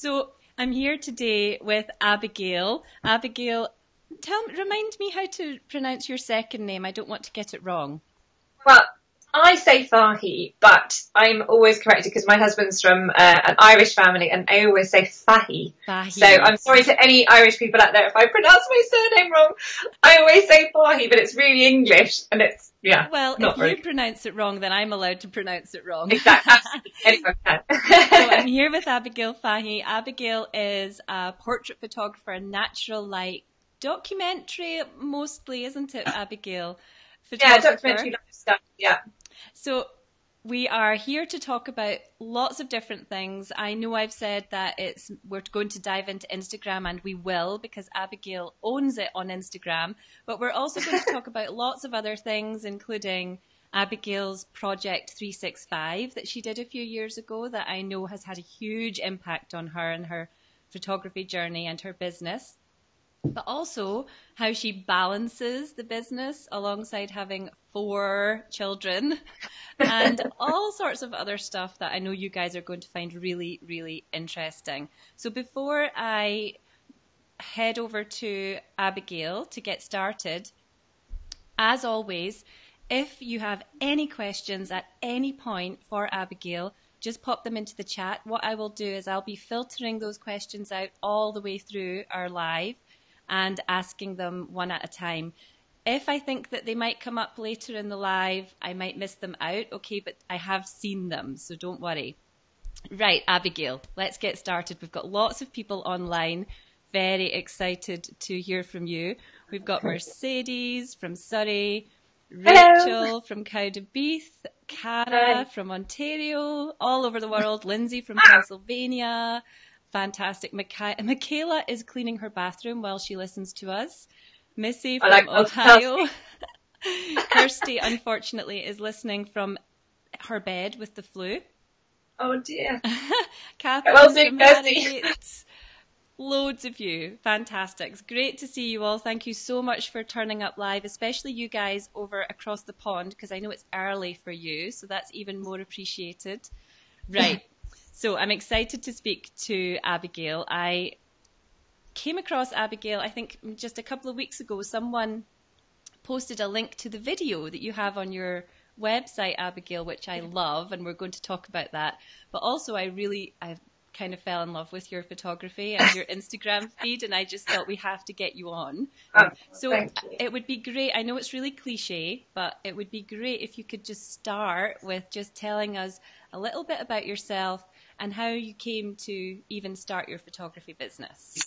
So I'm here today with Abigail. Abigail, tell remind me how to pronounce your second name. I don't want to get it wrong. Well, I say Fahy, but I'm always corrected because my husband's from uh, an Irish family and I always say Fahy. Fahy. So I'm sorry to any Irish people out there if I pronounce my surname wrong. I always say Fahy, but it's really English and it's, yeah. Well, not if very you pronounce it wrong, then I'm allowed to pronounce it wrong. Exactly. Anyone can. so I'm here with Abigail Fahey. Abigail is a portrait photographer, natural light documentary mostly, isn't it, Abigail? Yeah, documentary lifestyle. Yeah. So we are here to talk about lots of different things. I know I've said that it's we're going to dive into Instagram and we will because Abigail owns it on Instagram, but we're also going to talk about lots of other things including Abigail's project 365 that she did a few years ago that I know has had a huge impact on her and her photography journey and her business but also how she balances the business alongside having four children and all sorts of other stuff that I know you guys are going to find really, really interesting. So before I head over to Abigail to get started, as always, if you have any questions at any point for Abigail, just pop them into the chat. What I will do is I'll be filtering those questions out all the way through our live and asking them one at a time. If I think that they might come up later in the live, I might miss them out, okay, but I have seen them, so don't worry. Right, Abigail, let's get started. We've got lots of people online, very excited to hear from you. We've got Mercedes from Surrey, Rachel Hello. from Cowdenbeath, Cara Hi. from Ontario, all over the world, Lindsay from. Pennsylvania, fantastic. Micha- Michaela is cleaning her bathroom while she listens to us. Missy from like Ohio. Kirsty, unfortunately, is listening from her bed with the flu. Oh dear. Catherine Well from Harrogate. Loads of you. Fantastic. It's great to see you all. Thank you so much for turning up live, especially you guys over across the pond, because I know it's early for you, so that's even more appreciated. Right. So I'm excited to speak to Abigail. I came across Abigail, I think just a couple of weeks ago. Someone posted a link to the video that you have on your website, Abigail, which I love, and we're going to talk about that. But also, I really, I kind of fell in love with your photography and your Instagram feed, and I just thought we have to get you on. Oh, um, So you. it would be great. I know it's really cliche, but it would be great if you could just start with just telling us a little bit about yourself and how you came to even start your photography business.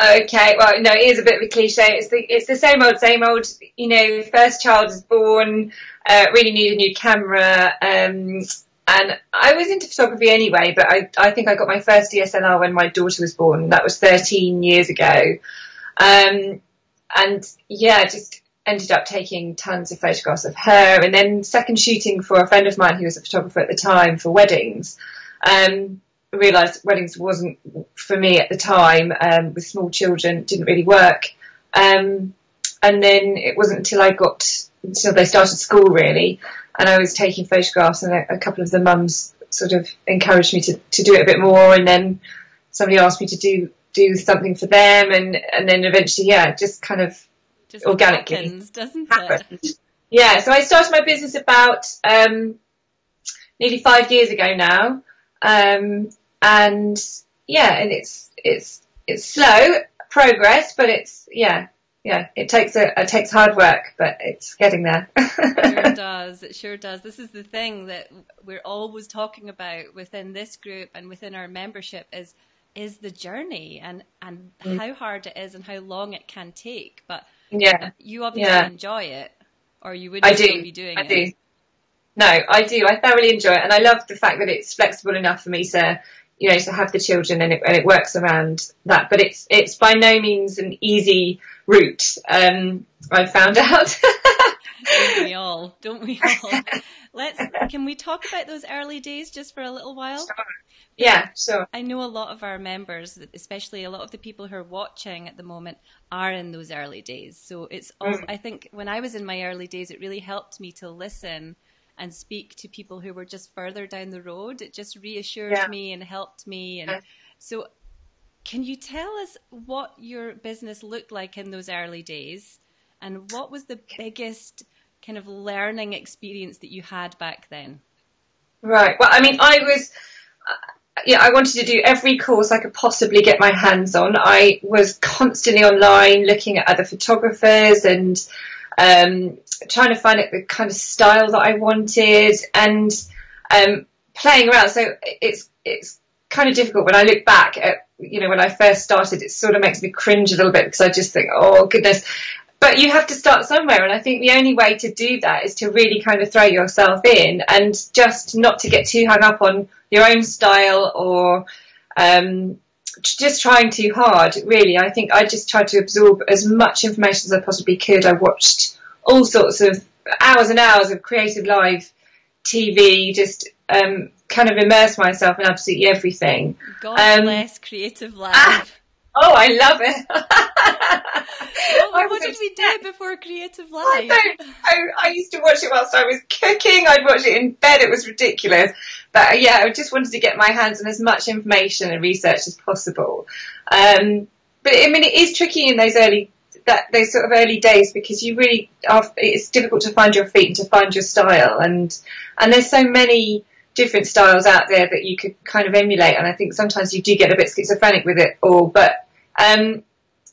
Okay, well, no, it is a bit of a cliche. It's the it's the same old, same old. You know, first child is born, uh, really need a new camera, um, and I was into photography anyway. But I I think I got my first DSLR when my daughter was born. That was 13 years ago, um, and yeah, just ended up taking tons of photographs of her, and then second shooting for a friend of mine who was a photographer at the time for weddings. Um, realised weddings wasn't for me at the time um, with small children didn't really work. Um, and then it wasn't until I got until they started school really and I was taking photographs and a, a couple of the mums sort of encouraged me to, to do it a bit more and then somebody asked me to do do something for them and and then eventually yeah just kind of Just Organically happens, doesn't it? yeah so I started my business about um, nearly five years ago now um, and yeah, and it's it's it's slow progress, but it's yeah yeah it takes a it takes hard work, but it's getting there. It sure does. It sure does. This is the thing that we're always talking about within this group and within our membership is is the journey and and Mm. how hard it is and how long it can take. But yeah, you obviously Yeah. enjoy it, or you wouldn't do. still be doing I it. do. No, I do. I thoroughly enjoy it, and I love the fact that it's flexible enough for me to, you know, to have the children, and it, and it works around that. But it's it's by no means an easy route. Um, I've found out. Don't we all? Don't we all? Let's. Can we talk about those early days just for a little while? yeah, sure. I know a lot of our members, especially a lot of the people who are watching at the moment, are in those early days. So it's all, Mm. I think when I was in my early days, it really helped me to listen and speak to people who were just further down the road. It just reassured Yeah. me and helped me and Yeah. So, can you tell us what your business looked like in those early days, and what was the biggest kind of learning experience that you had back then? Right. Well, I mean, I was. Uh, yeah, I wanted to do every course I could possibly get my hands on. I was constantly online looking at other photographers and um, trying to find the kind of style that I wanted and um, playing around. So it's it's kind of difficult when I look back at you know when I first started. It sort of makes me cringe a little bit because I just think, oh goodness. But you have to start somewhere, and I think the only way to do that is to really kind of throw yourself in and just not to get too hung up on your own style or um, just trying too hard. Really, I think I just tried to absorb as much information as I possibly could. I watched all sorts of hours and hours of creative live TV, just um, kind of immerse myself in absolutely everything. God um, bless Creative Live. Oh, I love it. well, what did we do before Creative Live? I don't. I, I used to watch it whilst I was cooking. I'd watch it in bed. It was ridiculous. But uh, yeah, I just wanted to get my hands on as much information and research as possible. Um, but I mean, it is tricky in those early that those sort of early days because you really are. It's difficult to find your feet and to find your style, and and there's so many different styles out there that you could kind of emulate. And I think sometimes you do get a bit schizophrenic with it all. But um,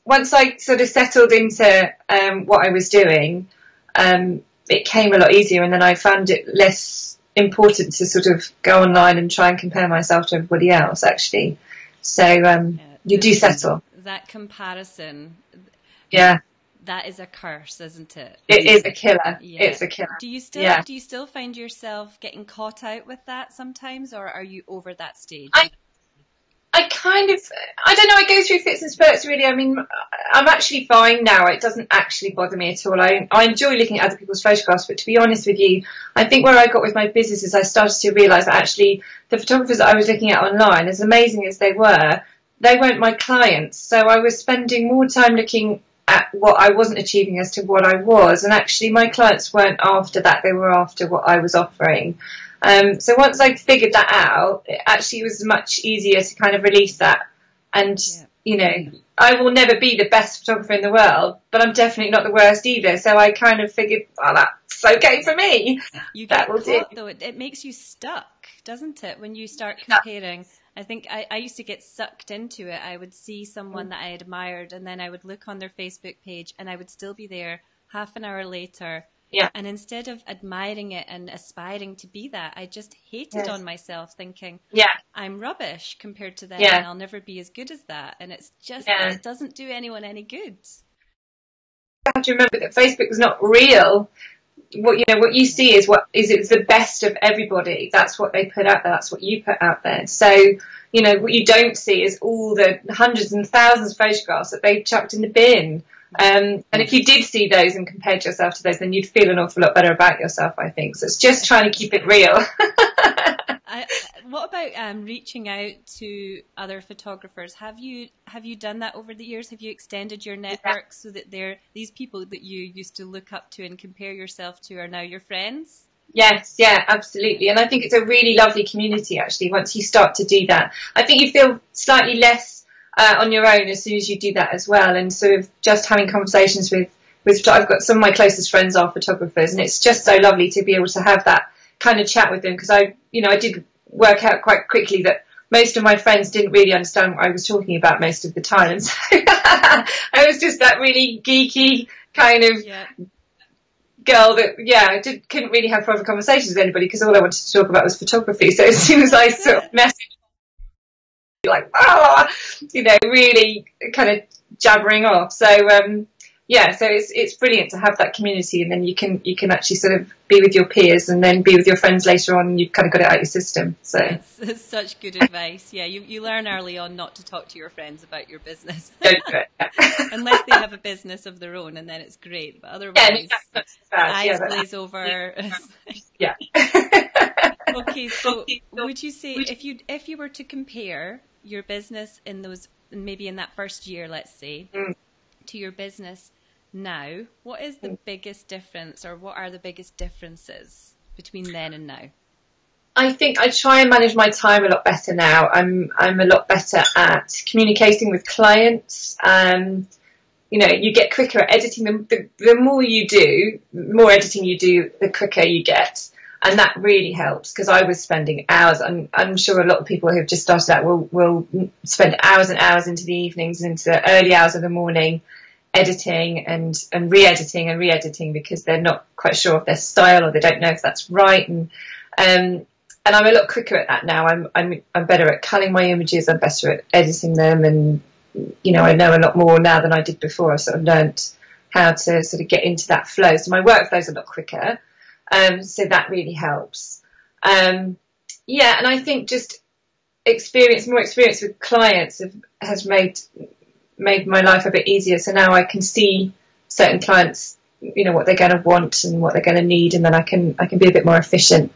once I sort of settled into um, what I was doing, um, it came a lot easier, and then I found it less important to sort of go online and try and compare myself to everybody else actually. So um, yeah, you do settle. That comparison. Yeah. That is a curse, isn't it? It is a killer. Yeah. It's a killer. Do you still yeah. do you still find yourself getting caught out with that sometimes, or are you over that stage? I I kind of, I don't know, I go through fits and spurts really. I mean, I'm actually fine now. It doesn't actually bother me at all. I, I enjoy looking at other people's photographs, but to be honest with you, I think where I got with my business is I started to realise that actually the photographers that I was looking at online, as amazing as they were, they weren't my clients. So I was spending more time looking at what I wasn't achieving as to what I was. And actually my clients weren't after that. They were after what I was offering. Um, so once I figured that out, it actually was much easier to kind of release that. And, yeah. you know, I will never be the best photographer in the world, but I'm definitely not the worst either. So I kind of figured, well, that's okay for me. You get that will caught, do. though. It, it, makes you stuck, doesn't it? When you start comparing. I think I, I used to get sucked into it. I would see someone mm. that I admired and then I would look on their Facebook page and I would still be there half an hour later yeah. And instead of admiring it and aspiring to be that, I just hated yes. on myself, thinking, "Yeah, I'm rubbish compared to them, yeah. and I'll never be as good as that." And it's just yeah. it doesn't do anyone any good. You have to remember that Facebook is not real. What you know, what you see is what is it's the best of everybody. That's what they put out there. That's what you put out there. So you know, what you don't see is all the hundreds and thousands of photographs that they've chucked in the bin um, and if you did see those and compared yourself to those, then you'd feel an awful lot better about yourself, I think. So it's just trying to keep it real. I, what about um, reaching out to other photographers? Have you have you done that over the years? Have you extended your network yeah. so that they're these people that you used to look up to and compare yourself to are now your friends? Yes, yeah, absolutely. And I think it's a really lovely community actually once you start to do that. I think you feel slightly less uh, on your own as soon as you do that as well, and sort of just having conversations with with. I've got some of my closest friends are photographers, and it's just so lovely to be able to have that kind of chat with them because I, you know, I did work out quite quickly that most of my friends didn't really understand what I was talking about most of the time, and so I was just that really geeky kind of. Yeah girl that yeah I did, couldn't really have private conversations with anybody because all I wanted to talk about was photography. So as soon as I sort of messaged like, ah, you know, really kind of jabbering off. So, um, yeah, so it's it's brilliant to have that community, and then you can you can actually sort of be with your peers, and then be with your friends later on. And you've kind of got it out your system. So it's, it's such good advice. Yeah, you you learn early on not to talk to your friends about your business, Don't do it. unless they have a business of their own, and then it's great. But otherwise, yeah, eyes yeah, glaze over. yeah. okay, so would you say if you if you were to compare your business in those maybe in that first year, let's say, mm. to your business now, what is the mm. biggest difference or what are the biggest differences between then and now? I think I try and manage my time a lot better now. I'm I'm a lot better at communicating with clients. Um, you know, you get quicker at editing them. The, the more you do, the more editing you do, the quicker you get. And that really helps because I was spending hours. I'm, I'm sure a lot of people who have just started out will, will spend hours and hours into the evenings and into the early hours of the morning editing and, and re-editing and re-editing because they're not quite sure of their style or they don't know if that's right. And, um, and I'm a lot quicker at that now. I'm, I'm, I'm better at culling my images. I'm better at editing them and you know, I know a lot more now than I did before. I've sort of learnt how to sort of get into that flow. So my workflow's a lot quicker. Um, so that really helps. Um, yeah, and I think just experience, more experience with clients have, has made made my life a bit easier. So now I can see certain clients, you know, what they're going to want and what they're going to need, and then I can I can be a bit more efficient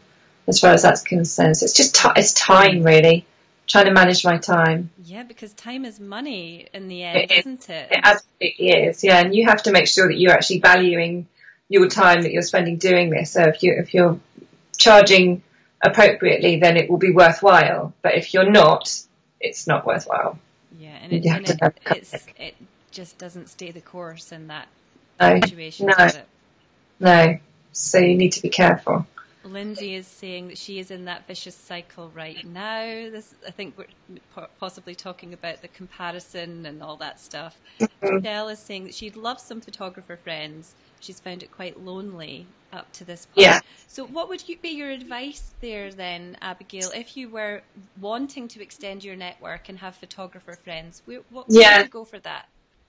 as far as that's concerned. So it's just t- it's time really trying to manage my time. Yeah, because time is money in the end, is, not it? It absolutely is. Yeah, and you have to make sure that you're actually valuing your time that you're spending doing this. So if you if you're charging appropriately, then it will be worthwhile. But if you're not, it's not worthwhile. Yeah, and it, and it, it, just doesn't stay the course in that no, situation. No, no. So you need to be careful. Lindsay is saying that she is in that vicious cycle right now. This, I think we're possibly talking about the comparison and all that stuff. mm is saying that she'd love some photographer friends. She's found it quite lonely up to this point. Yeah. So, what would you, be your advice there then, Abigail, if you were wanting to extend your network and have photographer friends? Where, what, yeah. would you go for that?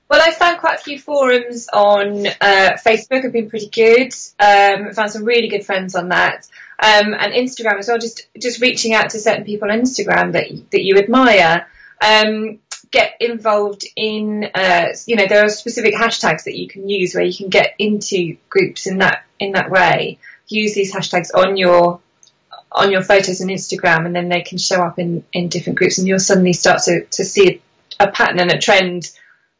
Well, I found quite a few forums on uh, Facebook have been pretty good. Um, found some really good friends on that, um, and Instagram as well. Just just reaching out to certain people on Instagram that that you admire. Um, get involved in, uh, you know, there are specific hashtags that you can use where you can get into groups in that in that way. Use these hashtags on your on your photos on Instagram, and then they can show up in in different groups, and you'll suddenly start to to see a, a pattern and a trend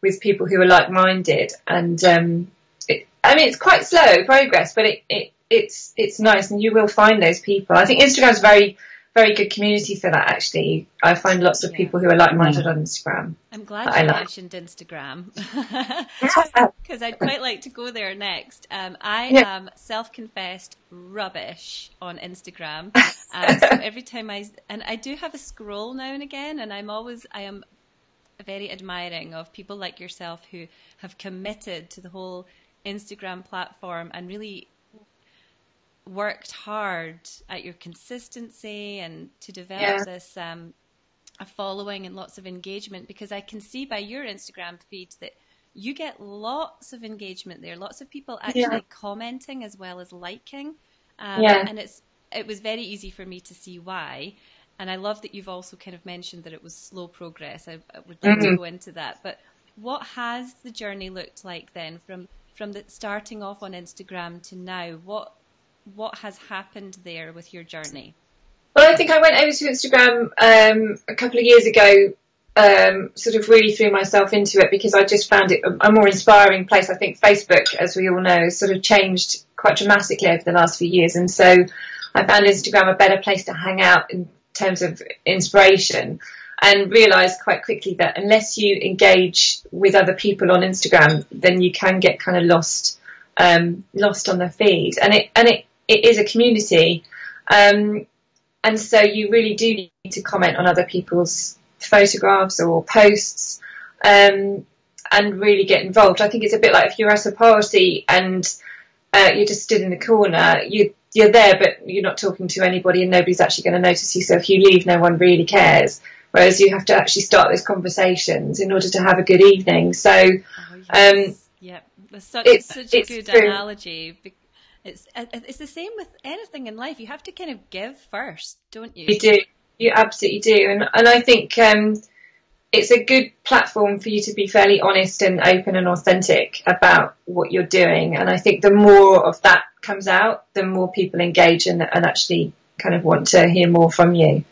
with people who are like-minded. And um, it, I mean, it's quite slow progress, but it, it, it's it's nice, and you will find those people. I think Instagram's very very good community for that. Actually, I find lots of yeah. people who are like-minded on Instagram. I'm glad you like. mentioned Instagram because I'd quite like to go there next. Um, I yeah. am self-confessed rubbish on Instagram, um, so every time I and I do have a scroll now and again, and I'm always I am very admiring of people like yourself who have committed to the whole Instagram platform and really worked hard at your consistency and to develop yeah. this um, a following and lots of engagement because I can see by your Instagram feed that you get lots of engagement there, lots of people actually yeah. commenting as well as liking. Um, yeah. And it's it was very easy for me to see why. And I love that you've also kind of mentioned that it was slow progress. I, I would like mm-hmm. to go into that. But what has the journey looked like then from from the starting off on Instagram to now? What what has happened there with your journey? Well, I think I went over to Instagram um, a couple of years ago, um, sort of really threw myself into it because I just found it a, a, more inspiring place. I think Facebook, as we all know, sort of changed quite dramatically over the last few years, and so I found Instagram a better place to hang out in terms of inspiration and realized quite quickly that unless you engage with other people on Instagram, then you can get kind of lost, um, lost on the feed. And it, and it, it is a community. Um, and so you really do need to comment on other people's photographs or posts, um, and really get involved. I think it's a bit like if you're at a party and uh, you're just stood in the corner, you you're there, but you're not talking to anybody, and nobody's actually going to notice you. So if you leave, no one really cares. Whereas you have to actually start those conversations in order to have a good evening. So, oh, yes. um, yeah, that's such, it's, such a good true. analogy. It's uh, it's the same with anything in life. You have to kind of give first, don't you? You do. You absolutely do. And and I think um, it's a good platform for you to be fairly honest and open and authentic about what you're doing. And I think the more of that comes out, the more people engage and, and actually kind of want to hear more from you.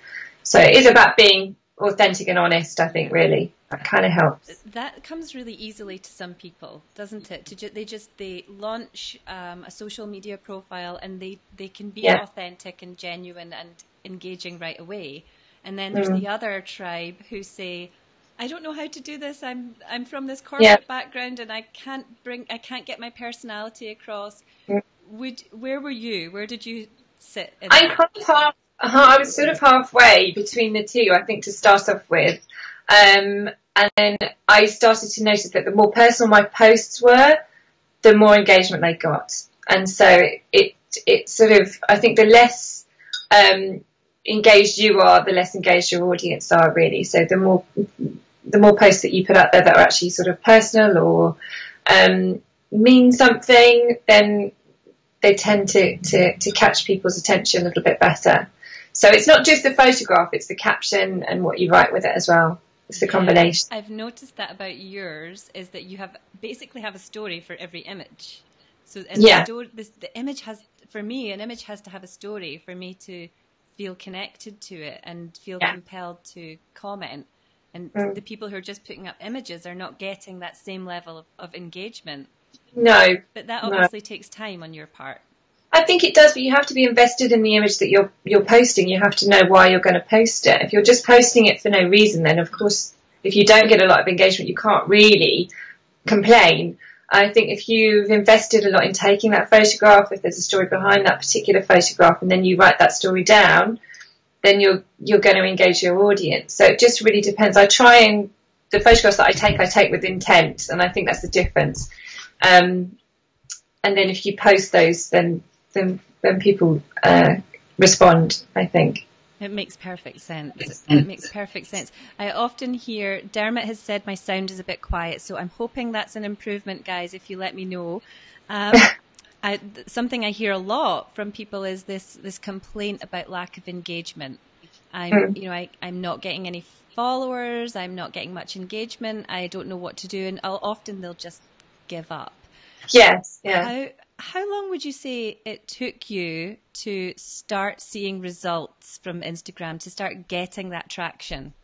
So it is about being authentic and honest, I think, really. That kind of helps. That comes really easily to some people, doesn't it? To ju- they just they launch um, a social media profile and they they can be yeah. authentic and genuine and engaging right away. And then there's mm. the other tribe who say, I don't know how to do this. I'm I'm from this corporate yeah. background and I can't bring I can't get my personality across. Mm. Would where were you? Where did you sit? I kind of half, uh, I was sort of halfway between the two. I think to start off with, um, and then I started to notice that the more personal my posts were, the more engagement they got, and so it it sort of I think the less um, engaged you are, the less engaged your audience are really. So the more the more posts that you put out there that are actually sort of personal or um, mean something, then they tend to, to, to catch people's attention a little bit better. So it's not just the photograph, it's the caption and what you write with it as well. It's the combination. Yeah, I've noticed that about yours is that you have basically have a story for every image. So and yeah. the, story, this, the image has, for me, an image has to have a story for me to feel connected to it and feel yeah. compelled to comment. And mm. the people who are just putting up images are not getting that same level of, of engagement. No. But that obviously no. takes time on your part. I think it does, but you have to be invested in the image that you're you're posting. You have to know why you're going to post it. If you're just posting it for no reason, then of course, if you don't get a lot of engagement, you can't really complain. I think if you've invested a lot in taking that photograph, if there's a story behind that particular photograph, and then you write that story down, then you're you're going to engage your audience. So it just really depends. I try and the photographs that I take, I take with intent, and I think that's the difference. Um, and then if you post those, then then then people uh, respond. I think. It makes perfect sense. It makes perfect sense. I often hear Dermot has said my sound is a bit quiet, so I'm hoping that's an improvement, guys. If you let me know. Um, I, something I hear a lot from people is this this complaint about lack of engagement. I'm mm. you know I, I'm not getting any followers. I'm not getting much engagement. I don't know what to do, and I'll, often they'll just give up. Yes. Yeah. How how long would you say it took you to start seeing results from Instagram to start getting that traction?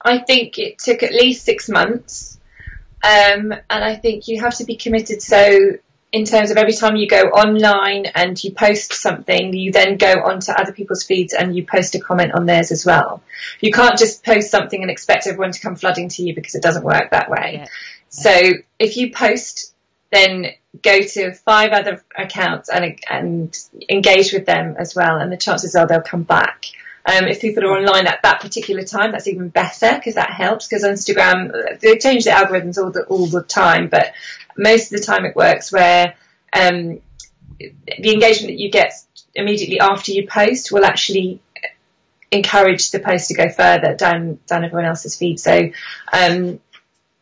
I think it took at least six months. Um, and I think you have to be committed. So in terms of every time you go online and you post something, you then go onto other people's feeds and you post a comment on theirs as well. You can't just post something and expect everyone to come flooding to you because it doesn't work that way. Yeah. So if you post, then go to five other accounts and, and engage with them as well, and the chances are they'll come back. Um, if people are online at that particular time, that's even better because that helps. Because Instagram, they change the algorithms all the all the time, but most of the time it works where um, the engagement that you get immediately after you post will actually encourage the post to go further down down everyone else's feed. So, um,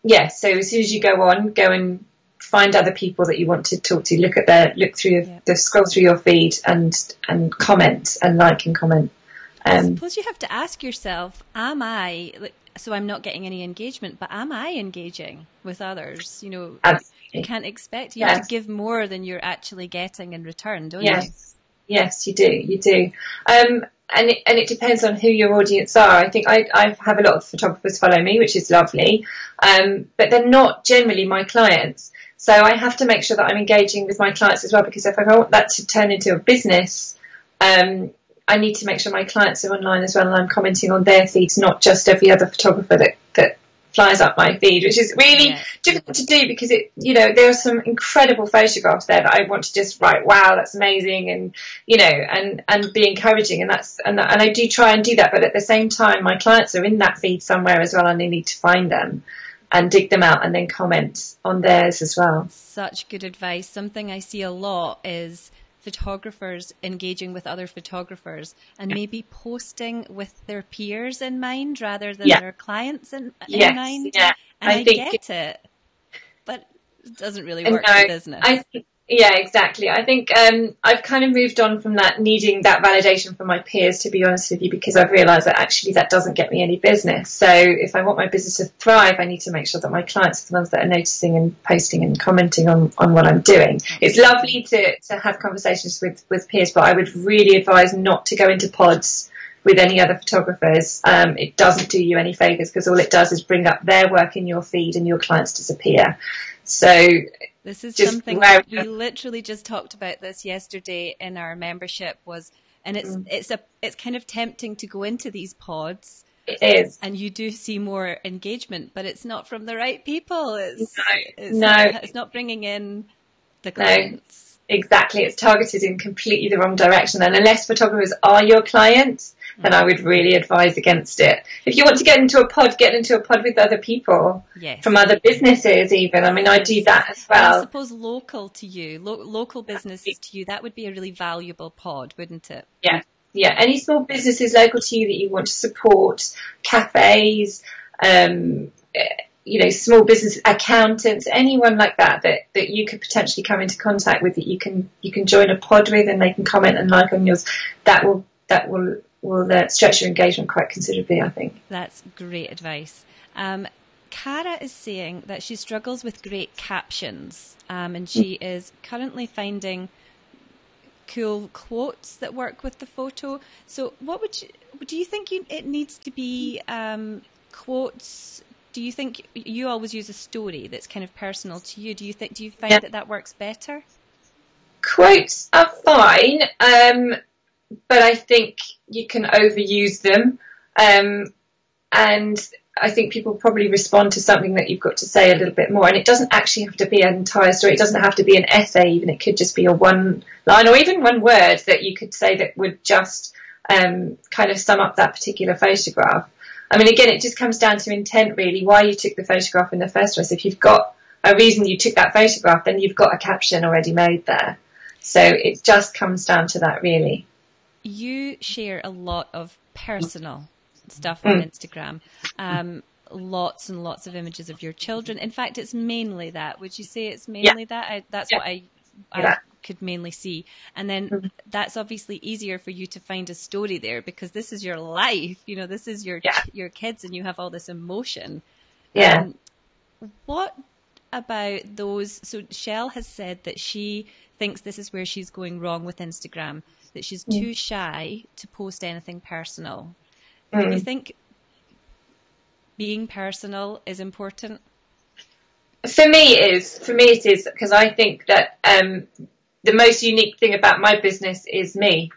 yeah. So as soon as you go on, go and find other people that you want to talk to. Look at their look through your, yeah. the scroll through your feed and and comment and like and comment. Um, I suppose you have to ask yourself: Am I? So I'm not getting any engagement, but am I engaging with others? You know, absolutely. you can't expect you yes. have to give more than you're actually getting in return, don't yes. you? Yes, you do. You do. Um, and it, and it depends on who your audience are. I think I, I have a lot of photographers follow me, which is lovely, um, but they're not generally my clients. So I have to make sure that I'm engaging with my clients as well, because if I want that to turn into a business, um, I need to make sure my clients are online as well and I'm commenting on their feeds, not just every other photographer that, that flies up my feed, which is really yeah. difficult to do because it, you know, there are some incredible photographs there that I want to just write, wow, that's amazing, and you know, and and be encouraging, and that's and and I do try and do that, but at the same time, my clients are in that feed somewhere as well, and they need to find them and dig them out and then comment on theirs as well. Such good advice. Something I see a lot is photographers engaging with other photographers and yeah. maybe posting with their peers in mind rather than yeah. their clients in, in yes. mind. Yeah. And I, I get it, but it doesn't really work no, for business. I think, yeah, exactly. I think um, I've kind of moved on from that needing that validation from my peers, to be honest with you, because I've realised that actually that doesn't get me any business. So if I want my business to thrive, I need to make sure that my clients are the ones that are noticing and posting and commenting on, on what I'm doing. It's lovely to, to have conversations with, with peers, but I would really advise not to go into pods with any other photographers. Um, it doesn't do you any favours because all it does is bring up their work in your feed and your clients disappear. So this is something where, we literally just talked about this yesterday in our membership was And it's mm. it's a it's kind of tempting to go into these pods. It is, and you do see more engagement, but it's not from the right people. It's no, it's, no. it's not bringing in the clients. No exactly it's targeted in completely the wrong direction and unless photographers are your clients then I would really advise against it. If you want to get into a pod, get into a pod with other people yes. from other businesses, even. I mean, I do that as well. I suppose local to you, lo- local businesses to you, that would be a really valuable pod, wouldn't it? Yeah, yeah. Any small businesses local to you that you want to support, cafes, um, you know, small business accountants, anyone like that, that, that you could potentially come into contact with that you can, you can join a pod with and they can comment and like on yours. That will, that will, will uh, stretch your engagement quite considerably, I think. That's great advice. Um, Cara is saying that she struggles with great captions, um, and she mm. is currently finding cool quotes that work with the photo. So, what would you, do you think you, it needs to be um, quotes do you think you always use a story that's kind of personal to you? Do you think do you find yeah. that that works better? Quotes are fine, um, but I think you can overuse them, um, and I think people probably respond to something that you've got to say a little bit more. And it doesn't actually have to be an entire story. It doesn't have to be an essay. Even it could just be a one line or even one word that you could say that would just um, kind of sum up that particular photograph. I mean, again, it just comes down to intent, really, why you took the photograph in the first place. If you've got a reason you took that photograph, then you've got a caption already made there. So it just comes down to that, really. You share a lot of personal stuff on mm. Instagram. Um, lots and lots of images of your children. In fact, it's mainly that. Would you say it's mainly yeah. that? I, that's yeah. what I, I yeah could mainly see. And then mm-hmm. that's obviously easier for you to find a story there because this is your life. You know, this is your yeah. your kids, and you have all this emotion. Yeah. Um, what about those? So Shell has said that she thinks this is where she's going wrong with Instagram. That she's mm. too shy to post anything personal. Mm. Do you think being personal is important? For me, it is. For me, it is because I think that um, the most unique thing about my business is me.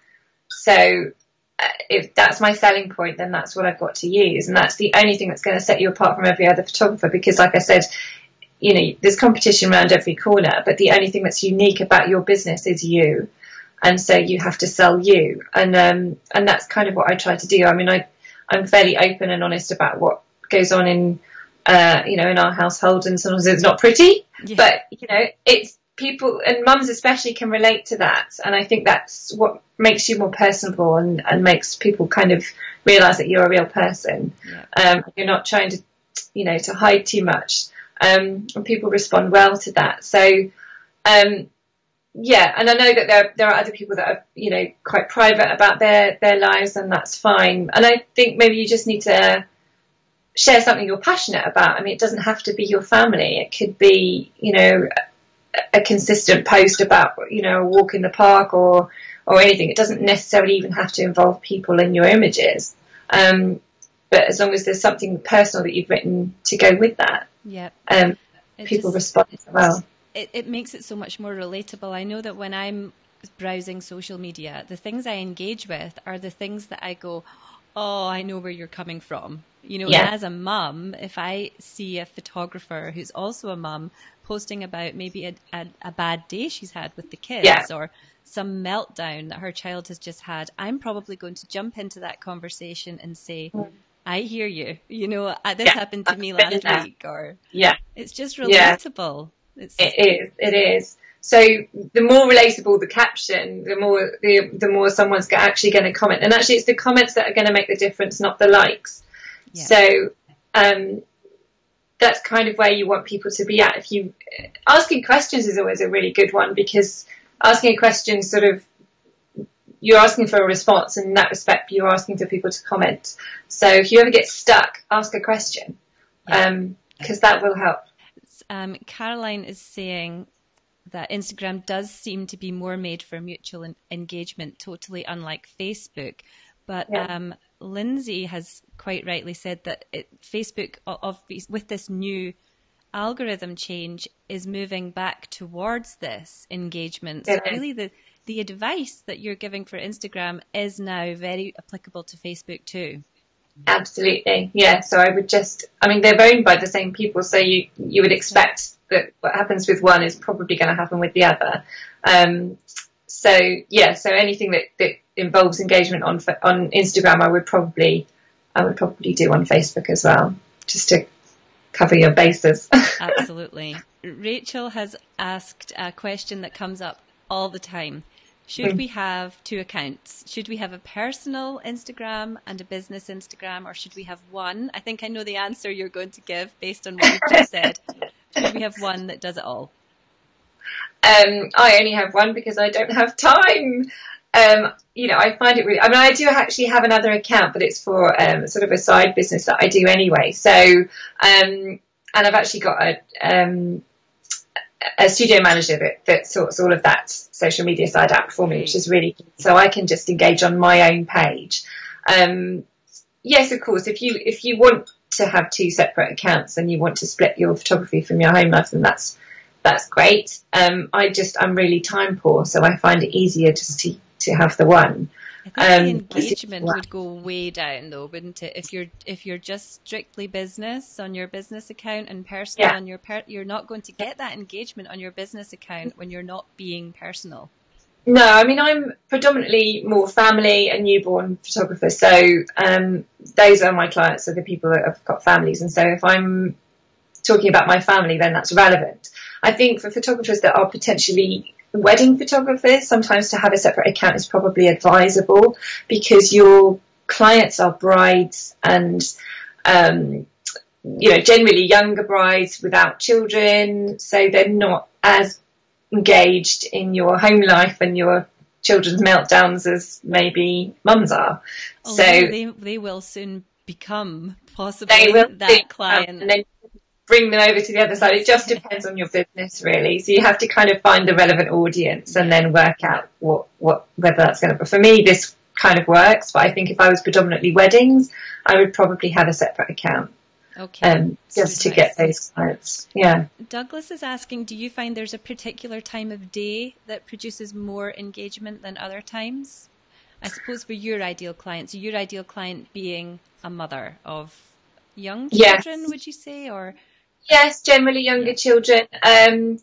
So uh, if that's my selling point, then that's what I've got to use. And that's the only thing that's going to set you apart from every other photographer because like I said, you know, there's competition around every corner, but the only thing that's unique about your business is you. And so you have to sell you. And, um, and that's kind of what I try to do. I mean, I, I'm fairly open and honest about what goes on in, uh, you know, in our household and sometimes it's not pretty, yeah. but you know, it's, people and mums especially can relate to that. And I think that's what makes you more personable and, and makes people kind of realize that you're a real person. Yeah. um, you're not trying to you know to hide too much. Um, and people respond well to that. So um, yeah and I know that there there are other people that are you know quite private about their their lives and that's fine. And I think maybe you just need to share something you're passionate about. I mean it doesn't have to be your family. It could be you know a consistent post about you know a walk in the park or or anything. It doesn't necessarily even have to involve people in your images. Um, but as long as there's something personal that you've written to go with that, yeah, um, people just, respond well. It, it makes it so much more relatable. I know that when I'm browsing social media, the things I engage with are the things that I go, oh, I know where you're coming from. You know, yeah. as a mum, if I see a photographer who's also a mum posting about maybe a, a, a bad day she's had with the kids yeah. or some meltdown that her child has just had, I'm probably going to jump into that conversation and say, mm. I hear you. You know, uh, this yeah, happened to me last week, or yeah, it's just relatable. Yeah. It's, it is. It is. So the more relatable the caption, the more the the more someone's actually going to comment. And actually, it's the comments that are going to make the difference, not the likes. Yeah. So um, that's kind of where you want people to be at. If you asking questions is always a really good one because asking a question sort of you're asking for a response, and in that respect, you're asking for people to comment. So if you ever get stuck, ask a question because um, that will help. Um, Caroline is saying that Instagram does seem to be more made for mutual engagement, totally unlike Facebook. But yeah. um, Lindsay has quite rightly said that it, Facebook, of, with this new algorithm change, is moving back towards this engagement. So really, the the advice that you're giving for Instagram is now very applicable to Facebook too. Absolutely, yeah. So I would just, I mean, they're owned by the same people, so you you would expect that what happens with one is probably going to happen with the other. Um, so yeah, so anything that, that involves engagement on on Instagram, I would probably I would probably do on Facebook as well, just to cover your bases. Absolutely. Rachel has asked a question that comes up all the time. Should mm. we have two accounts? Should we have a personal Instagram and a business Instagram, or should we have one? I think I know the answer you're going to give based on what you've just said. Should we have one that does it all? Um, I only have one because I don't have time. Um, you know, I find it really. I mean, I do actually have another account, but it's for um, sort of a side business that I do anyway. So, um, and I've actually got a um, a studio manager that, that sorts all of that social media side out for me, which is really good. So I can just engage on my own page. Um, yes, of course, if you if you want to have two separate accounts and you want to split your photography from your home life, then that's that's great. Um, I just I'm really time poor, so I find it easier just to to have the one. I think the um, engagement would go way down though, wouldn't it? If you're if you're just strictly business on your business account and personal yeah. on your per- you're not going to get that engagement on your business account when you're not being personal. No, I mean I'm predominantly more family and newborn photographer, so um, those are my clients, are the people that have got families, and so if I'm talking about my family, then that's relevant. I think for photographers that are potentially wedding photographers, sometimes to have a separate account is probably advisable because your clients are brides and, um, you know, generally younger brides without children, so they're not as engaged in your home life and your children's meltdowns as maybe mums are. Although so they, they will soon become possibly that client. And then bring them over to the other side. It just depends on your business, really. So you have to kind of find the relevant audience and then work out what, what whether that's going to. For me, this kind of works, but I think if I was predominantly weddings, I would probably have a separate account. Okay. Um, just to get those clients. Yeah. Douglas is asking, do you find there's a particular time of day that produces more engagement than other times? I suppose for your ideal clients, your ideal client being a mother of young children, yes. would you say, or Yes, generally younger children. Um,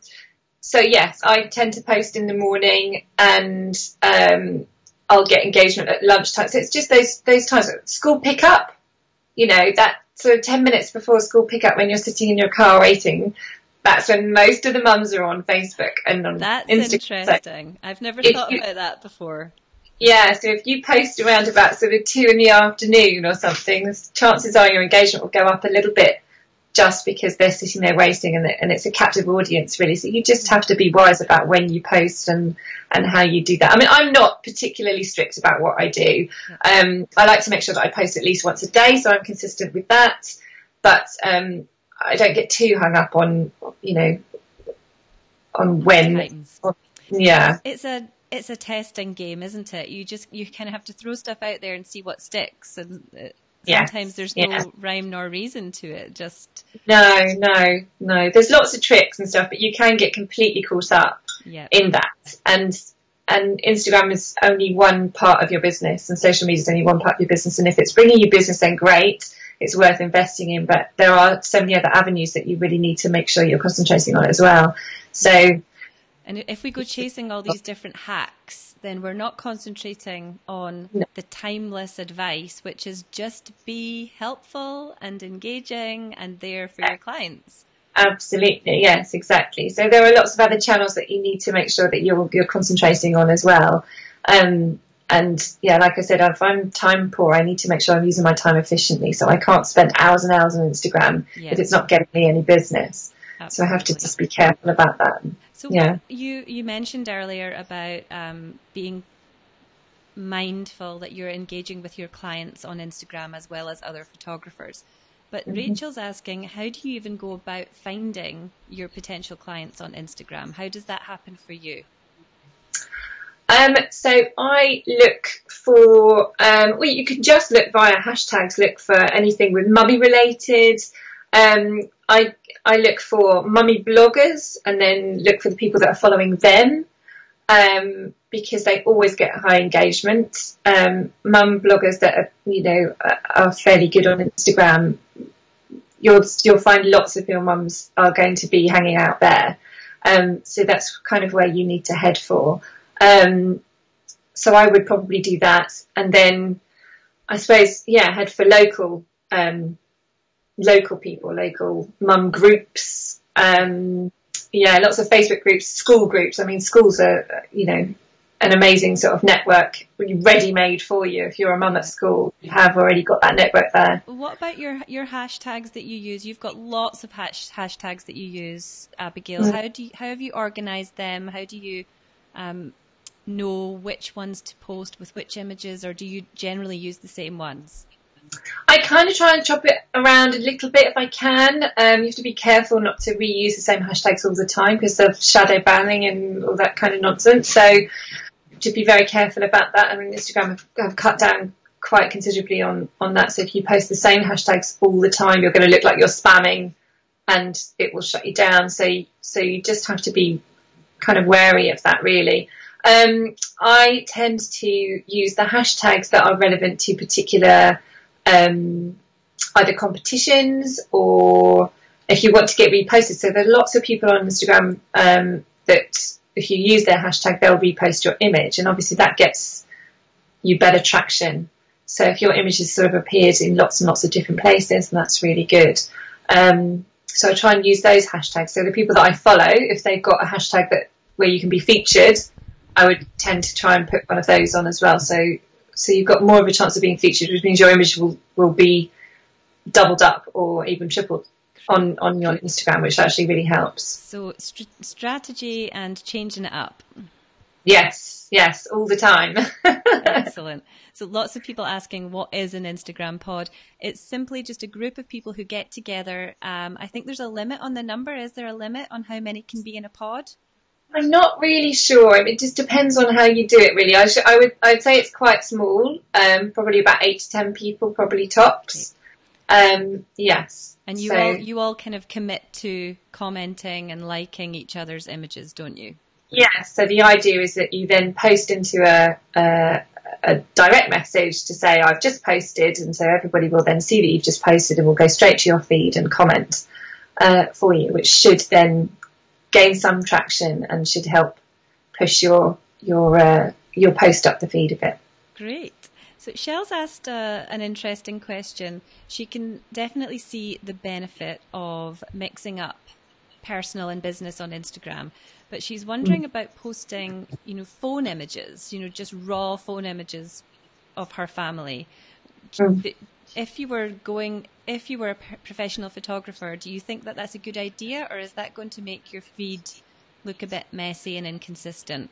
so yes, I tend to post in the morning and um, I'll get engagement at lunchtime. So it's just those those times. School pickup, you know, that sort of ten minutes before school pickup when you're sitting in your car waiting. That's when most of the mums are on Facebook and on That's Instagram. interesting. I've never thought you, about that before. Yeah, so if you post around about sort of two in the afternoon or something, chances are your engagement will go up a little bit just because they're sitting there waiting and, and it's a captive audience really. So you just have to be wise about when you post and, and how you do that. I mean, I'm not particularly strict about what I do. Um, I like to make sure that I post at least once a day, so I'm consistent with that. But um, I don't get too hung up on, you know, on when. yeah, it's a it's a testing game, isn't it? You just you kind of have to throw stuff out there and see what sticks, and sometimes there's no yeah. rhyme nor reason to it. Just no, no, no. There's lots of tricks and stuff, but you can get completely caught up yep. in that. And and Instagram is only one part of your business, and social media is only one part of your business. And if it's bringing you business, then great. It's worth investing in, but there are so many other avenues that you really need to make sure you're concentrating on as well. So, and if we go chasing all these different hacks, then we're not concentrating on no. the timeless advice, which is just be helpful and engaging and there for your clients. Absolutely, yes, exactly. So there are lots of other channels that you need to make sure that you're you're concentrating on as well. Um, and yeah, like I said, if I'm time poor, I need to make sure I'm using my time efficiently. So I can't spend hours and hours on Instagram yes. if it's not getting me any business. Absolutely. So I have to just be careful about that. So yeah. you you mentioned earlier about um, being mindful that you're engaging with your clients on Instagram as well as other photographers. But mm-hmm. Rachel's asking, how do you even go about finding your potential clients on Instagram? How does that happen for you? Um, so I look for, um, well, you can just look via hashtags, look for anything with mummy related. Um, I I look for mummy bloggers and then look for the people that are following them. um, because they always get high engagement. Um, mum bloggers that are, you know, are fairly good on Instagram, you'll you'll find lots of your mums are going to be hanging out there. Um, so that's kind of where you need to head for. Um, so I would probably do that, and then I suppose yeah, head for local um, local people, local mum groups. Um, yeah, lots of Facebook groups, school groups. I mean, schools are, you know, an amazing sort of network ready made for you. If you're a mum at school, you have already got that network there. What about your your hashtags that you use? You've got lots of hash, hashtags that you use, Abigail. Mm. How do you, how have you organised them? How do you um, know which ones to post with which images, or do you generally use the same ones? I kind of try and chop it around a little bit if I can. Um, you have to be careful not to reuse the same hashtags all the time because of shadow banning and all that kind of nonsense. So to be very careful about that. I mean, Instagram have, have cut down quite considerably on, on that. So if you post the same hashtags all the time, you're going to look like you're spamming and it will shut you down. So, so you just have to be kind of wary of that really. Um, I tend to use the hashtags that are relevant to particular um, either competitions or if you want to get reposted. So there are lots of people on Instagram um, that if you use their hashtag, they'll repost your image, and obviously that gets you better traction. So if your image has sort of appeared in lots and lots of different places, then that's really good. Um, so I try and use those hashtags. So the people that I follow, if they've got a hashtag that where you can be featured, I would tend to try and put one of those on as well. So so you've got more of a chance of being featured, which means your image will, will be doubled up or even tripled on, on your Instagram, which actually really helps. So st- strategy and changing it up. Yes, yes, all the time. Excellent. So lots of people asking, what is an Instagram pod? It's simply just a group of people who get together. Um, I think there's a limit on the number. Is there a limit on how many can be in a pod? I'm not really sure. It just depends on how you do it, really. I, I would I'd say it's quite small, um, probably about eight to ten people, probably tops. Um, yes. And you so, all you all kind of commit to commenting and liking each other's images, don't you? Yeah. So the idea is that you then post into a, a, a direct message to say I've just posted, and so everybody will then see that you've just posted and will go straight to your feed and comment uh, for you, which should then gain some traction and should help push your your uh, your post up the feed a bit. Great. So Shell's asked uh, an interesting question. She can definitely see the benefit of mixing up personal and business on Instagram, but she's wondering mm. about posting, you know, phone images, you know, just raw phone images of her family. Mm if you were going, if you were a professional photographer, do you think that that's a good idea, or is that going to make your feed look a bit messy and inconsistent?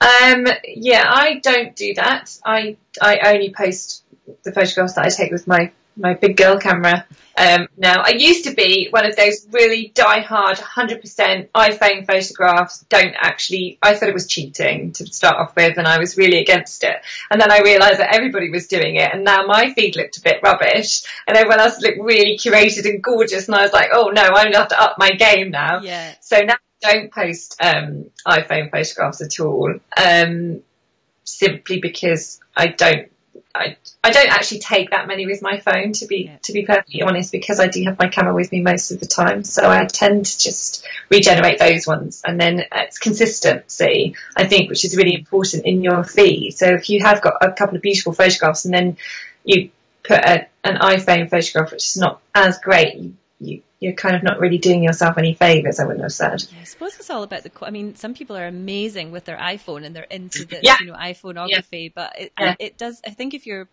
Um, yeah, I don't do that. I I only post the photographs that I take with my my big girl camera. Um, now, I used to be one of those really die-hard 100% iPhone photographs. Don't actually, I thought it was cheating to start off with, and I was really against it. And then I realised that everybody was doing it, and now my feed looked a bit rubbish, and everyone else looked really curated and gorgeous, and I was like, oh no, I'm going to have to up my game now. Yeah. So now I don't post um, iPhone photographs at all, um, simply because I don't I, I don't actually take that many with my phone to be to be perfectly honest because I do have my camera with me most of the time. So I tend to just regenerate those ones and then it's consistency I think which is really important in your feed. So if you have got a couple of beautiful photographs and then you put a, an iPhone photograph which is not as great you, you you're kind of not really doing yourself any favors. I wouldn't have said. Yeah, I suppose it's all about the. I mean, some people are amazing with their iPhone and they're into the yeah. you know iPhoneography, yeah. but it, yeah. it does. I think if you're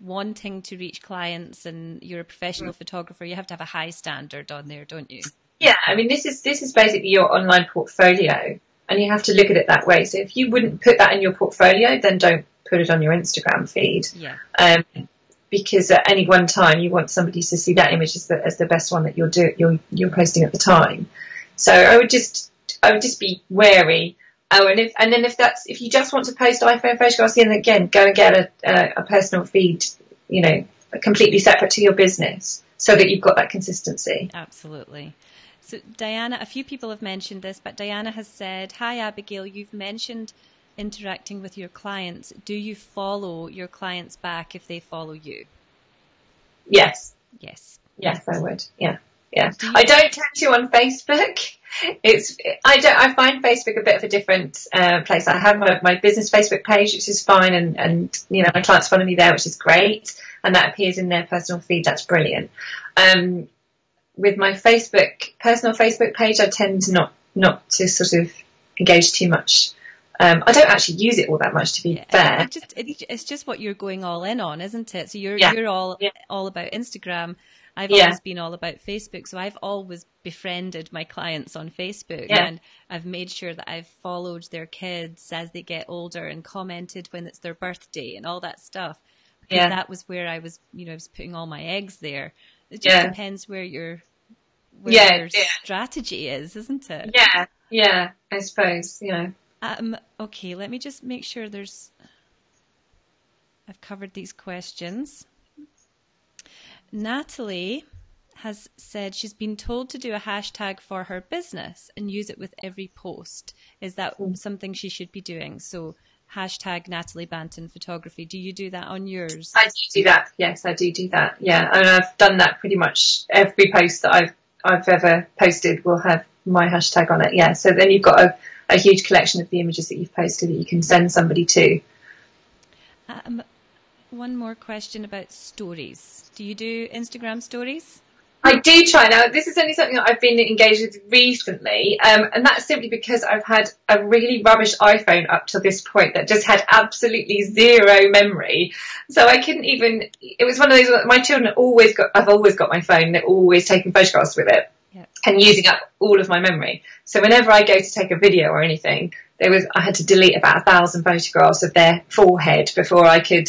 wanting to reach clients and you're a professional mm. photographer, you have to have a high standard on there, don't you? Yeah, I mean, this is this is basically your online portfolio, and you have to look at it that way. So if you wouldn't put that in your portfolio, then don't put it on your Instagram feed. Yeah. Um, because at any one time you want somebody to see that image as the, as the best one that you're do, you're you're posting at the time. So I would just I would just be wary. Oh, and if and then if that's if you just want to post iPhone photographs, then again go and get a, a, a personal feed, you know, completely separate to your business so that you've got that consistency. Absolutely. So, Diana, a few people have mentioned this, but Diana has said, Hi, Abigail, you've mentioned interacting with your clients. Do you follow your clients back if they follow you? Yes. Yes. Yes, I would. Yeah. Yeah. Do I don't tend to on Facebook. It's I don't I find Facebook a bit of a different uh, place. I have my, my, business Facebook page, which is fine, and and you know my clients follow me there, which is great, and that appears in their personal feed. That's brilliant. Um, with my Facebook personal Facebook page, I tend not not to sort of engage too much um, I don't actually use it all that much, to be yeah, fair. It just, it, it's just what you're going all in on, isn't it? So you're yeah. you're all yeah. all about Instagram. I've always been all about Facebook, so I've always befriended my clients on Facebook, and I've made sure that I've followed their kids as they get older and commented when it's their birthday and all that stuff. Because that was where I was, you know, I was putting all my eggs there. It just depends where your where your strategy is, isn't it? Yeah, yeah, I suppose, you know. Um, okay, let me just make sure there's. I've covered these questions. Natalie has said she's been told to do a hashtag for her business and use it with every post. Is that mm. something she should be doing? So hashtag Natalie Banton photography. Do you do that on yours? I do do that. Yes, I do do that. Yeah, and I've done that pretty much every post that I've I've ever posted will have my hashtag on it. Yeah, so then you've got a a huge collection of the images that you've posted that you can send somebody to. Um, one more question about stories. Do you do Instagram stories? I do try now. This is only something that I've been engaged with recently, um, and that's simply because I've had a really rubbish iPhone up to this point that just had absolutely zero memory. So I couldn't even. It was one of those. My children always got. I've always got my phone. They're always taking photographs with it and using up all of my memory. So whenever I go to take a video or anything, there was I had to delete about a thousand photographs of their forehead before I could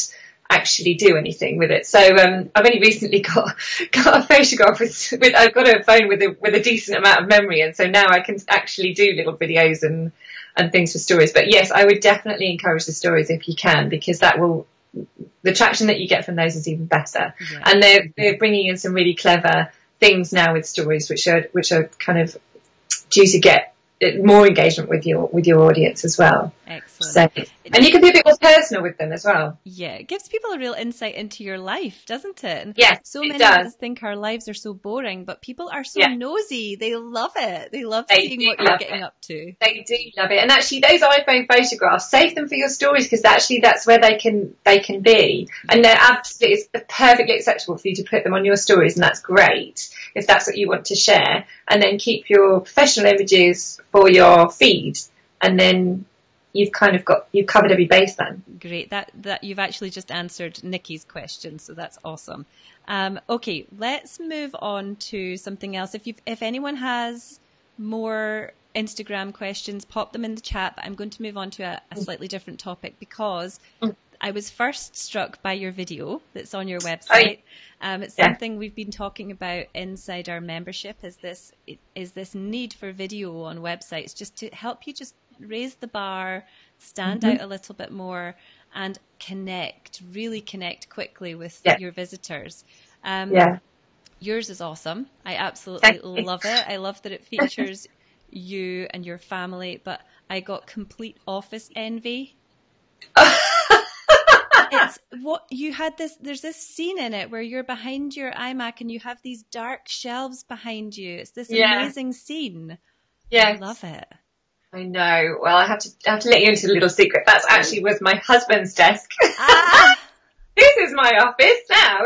actually do anything with it. So um, I've only recently got got a photograph with, with I've got a phone with a with a decent amount of memory, and so now I can actually do little videos and and things for stories. But yes, I would definitely encourage the stories if you can because that will the traction that you get from those is even better. Yeah. And they're they're bringing in some really clever things now with stories which are which are kind of due to get more engagement with your with your audience as well. Excellent. So, and you can be a bit more personal with them as well. Yeah, it gives people a real insight into your life, doesn't it? And yes, so many does. of us think our lives are so boring, but people are so yeah. nosy. They love it. They love they seeing what you're getting it. up to. They do love it. And actually, those iPhone photographs, save them for your stories because actually that's where they can they can be, and they're absolutely it's perfectly acceptable for you to put them on your stories, and that's great if that's what you want to share. And then keep your professional images for your feed, and then you've kind of got you've covered every base then. Great. That that you've actually just answered Nikki's question, so that's awesome. Um, okay, let's move on to something else. If you if anyone has more Instagram questions, pop them in the chat. But I'm going to move on to a, a slightly different topic because mm. I was first struck by your video that's on your website. Um, it's yeah. something we've been talking about inside our membership. Is this is this need for video on websites just to help you just raise the bar, stand mm-hmm. out a little bit more, and connect, really connect quickly with yeah. your visitors. Um, yeah. Yours is awesome. I absolutely love it. I love that it features you and your family, but I got complete office envy. It's what you had this there's this scene in it where you're behind your iMac and you have these dark shelves behind you. It's this yeah. amazing scene. Yeah. I love it. I know. Well, I have to I have to let you into a little secret. That's actually was my husband's desk. Ah. this is my office now.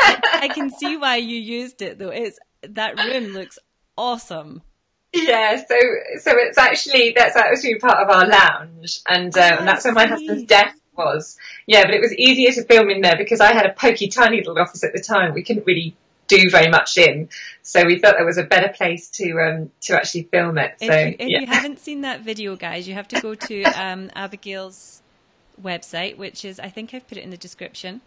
I, I, can see why you used it though. It's that room looks awesome. Yeah, so so it's actually that's actually part of our lounge, and, um, and that's where my husband's desk was. Yeah, but it was easier to film in there because I had a pokey tiny little office at the time. We couldn't really do very much in. So we thought there was a better place to um, to actually film it. So if, you, if yeah. you haven't seen that video, guys, you have to go to um, Abigail's website, which is I think I've put it in the description.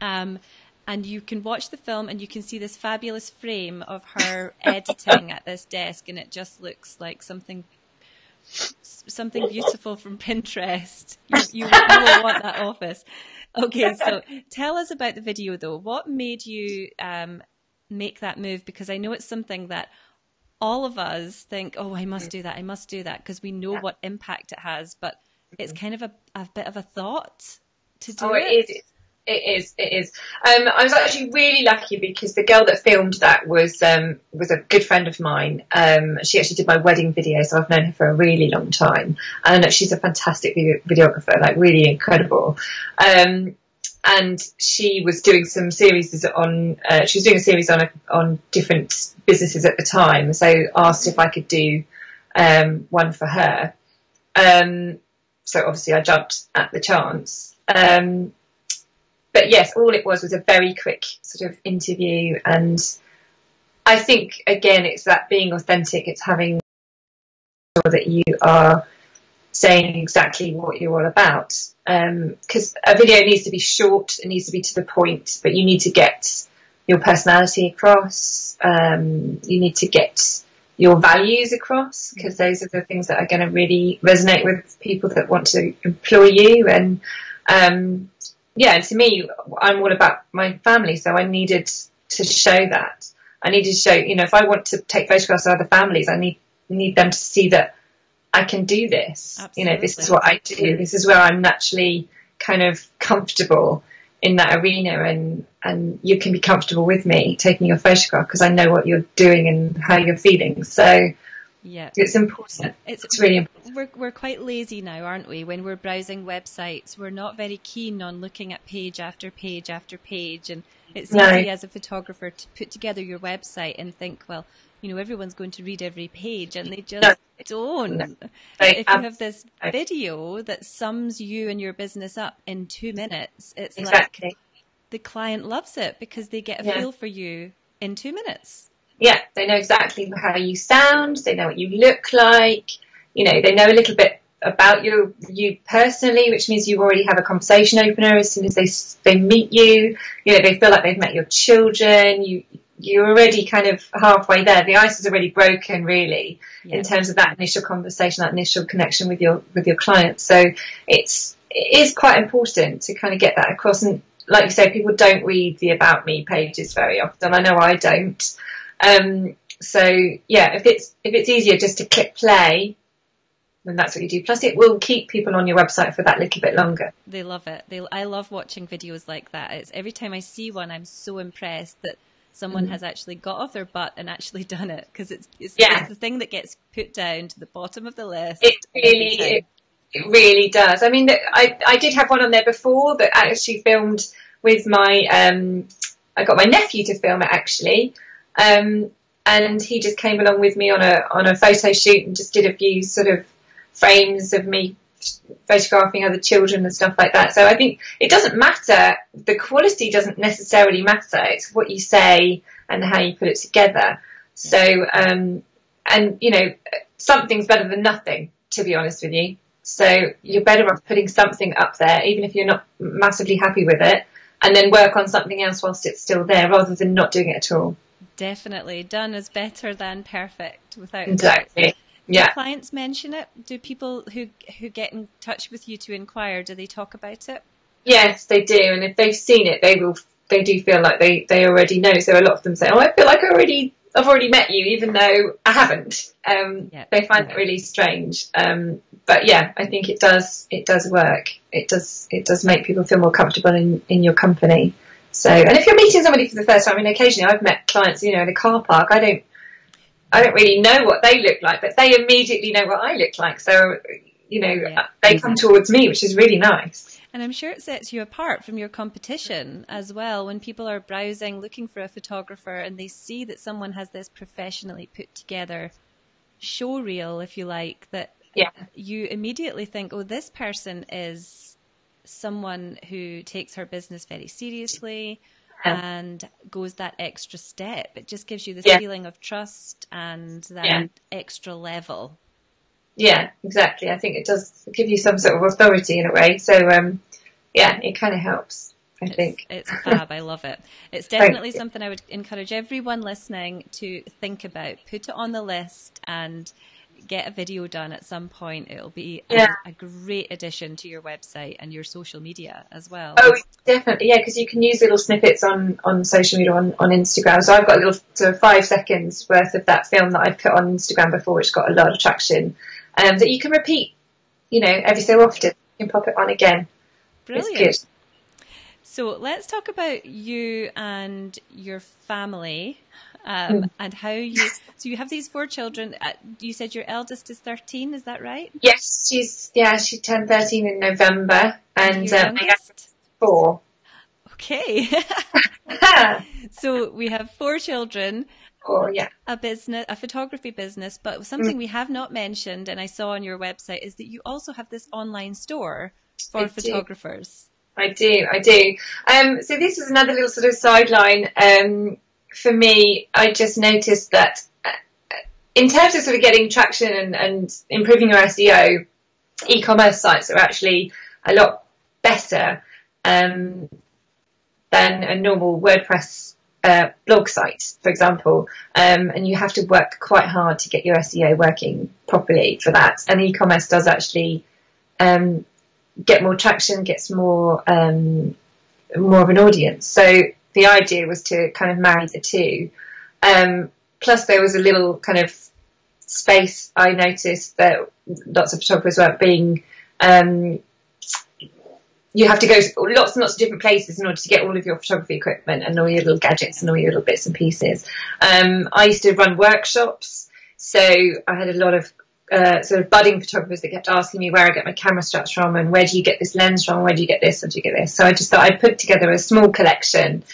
Um, and you can watch the film and you can see this fabulous frame of her editing at this desk, and it just looks like something something beautiful from Pinterest. You, you, you will want that office. Okay, so tell us about the video though. What made you um, make that move? Because I know it's something that all of us think, oh, I must do that, I must do that, because we know yeah. what impact it has, but it's mm-hmm. kind of a, a bit of a thought to do oh, it. it is. It is. It is. Um, I was actually really lucky because the girl that filmed that was um, was a good friend of mine. Um, she actually did my wedding video, so I've known her for a really long time, and she's a fantastic video- videographer, like really incredible. Um, and she was doing some series on. Uh, she was doing a series on a, on different businesses at the time, so asked if I could do um, one for her. Um, so obviously I jumped at the chance. But yes, all it was was a very quick sort of interview, and I think again it's that being authentic. It's having sure that you are saying exactly what you're all about. Because um, a video needs to be short, it needs to be to the point, but you need to get your personality across. Um, you need to get your values across because those are the things that are going to really resonate with people that want to employ you and um, yeah, to me, I'm all about my family, so I needed to show that. I needed to show, you know, if I want to take photographs of other families, I need need them to see that I can do this. Absolutely. You know, this is what I do. This is where I'm naturally kind of comfortable in that arena, and and you can be comfortable with me taking your photograph because I know what you're doing and how you're feeling. So yeah, it's important. It's, it's really important. We're we're quite lazy now, aren't we? When we're browsing websites, we're not very keen on looking at page after page after page, and it's no. easy as a photographer to put together your website and think, well, you know, everyone's going to read every page, and they just no. don't. No. if you have this video that sums you and your business up in two minutes, it's exactly. like the client loves it because they get a yeah. feel for you in two minutes yeah, they know exactly how you sound, they know what you look like, you know, they know a little bit about you you personally, which means you already have a conversation opener as soon as they they meet you. You know, they feel like they've met your children. You you're already kind of halfway there. The ice is already broken, really, yeah. in terms of that initial conversation, that initial connection with your with your client. So it's it is quite important to kind of get that across. And like you say, people don't read the about me pages very often. I know I don't. Um, so yeah, if it's if it's easier just to click play, then that's what you do. Plus, it will keep people on your website for that little bit longer. They love it. They I love watching videos like that. It's every time I see one, I'm so impressed that someone mm-hmm. has actually got off their butt and actually done it because it's it's, yeah. it's, the thing that gets put down to the bottom of the list. It really it, it really does. I mean, I I did have one on there before that actually filmed with my um I got my nephew to film it actually. Um, and he just came along with me on a on a photo shoot and just did a few sort of frames of me photographing other children and stuff like that. So I think it doesn't matter. The quality doesn't necessarily matter. It's what you say and how you put it together. So, um, and you know, something's better than nothing, to be honest with you. So you're better off putting something up there, even if you're not massively happy with it, and then work on something else whilst it's still there, rather than not doing it at all. Definitely. Done is better than perfect without Exactly. Yeah. Do clients mention it? Do people who who get in touch with you to inquire, do they talk about it? Yes, they do. And if they've seen it, they will they do feel like they, they already know. So a lot of them say, Oh, I feel like I already I've already met you even though I haven't. Um, yeah. they find it really strange. Um, but yeah, I think it does it does work. It does it does make people feel more comfortable in, in your company. So, and if you're meeting somebody for the first time, I mean, occasionally I've met clients, you know, in a car park. I don't, I don't really know what they look like, but they immediately know what I look like. So, you know, yeah. they come towards me, which is really nice. And I'm sure it sets you apart from your competition as well. When people are browsing, looking for a photographer, and they see that someone has this professionally put together show reel, if you like, that yeah. you immediately think, oh, this person is someone who takes her business very seriously yeah. and goes that extra step. It just gives you this yeah. feeling of trust and that yeah. extra level. Yeah, exactly. I think it does give you some sort of authority in a way. So, um, yeah, it kind of helps. I it's, think it's fab. I love it. It's definitely something I would encourage everyone listening to think about. Put it on the list and get a video done at some point. It'll be yeah. a, a, great addition to your website and your social media as well. Oh, definitely, yeah, because you can use little snippets on, on social media on, on Instagram. So I've got a little sort of five seconds worth of that film that I've put on Instagram before, which got a lot of traction, um, that you can repeat, you know, every so often. You can pop it on again. Brilliant. So let's talk about you and your family um, mm. and how you. So you have these four children. Uh, you said your eldest is thirteen. Is that right? Yes, she's yeah. She turned thirteen in November, and um, I have four. Okay. so we have four children. Oh, yeah. A business, a photography business, but something mm. we have not mentioned, and I saw on your website, is that you also have this online store for I photographers. Do. I do, I do. Um, so this is another little sort of sideline. Um, for me, I just noticed that uh, in terms of sort of getting traction and, and improving your SEO, e-commerce sites are actually a lot better um, than a normal WordPress uh, blog site, for example. Um, and you have to work quite hard to get your SEO working properly for that. And e-commerce does actually um, get more traction, gets more um, more of an audience. So the idea was to kind of marry the two. Um, plus, there was a little kind of space I noticed that lots of photographers weren't being. Um, you have to go to lots and lots of different places in order to get all of your photography equipment and all your little gadgets and all your little bits and pieces. Um, I used to run workshops, so I had a lot of uh, sort of budding photographers that kept asking me where I get my camera straps from and where do you get this lens from, where do you get this, where do you get this. So I just thought I'd put together a small collection